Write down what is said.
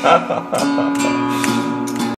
ハハハハ。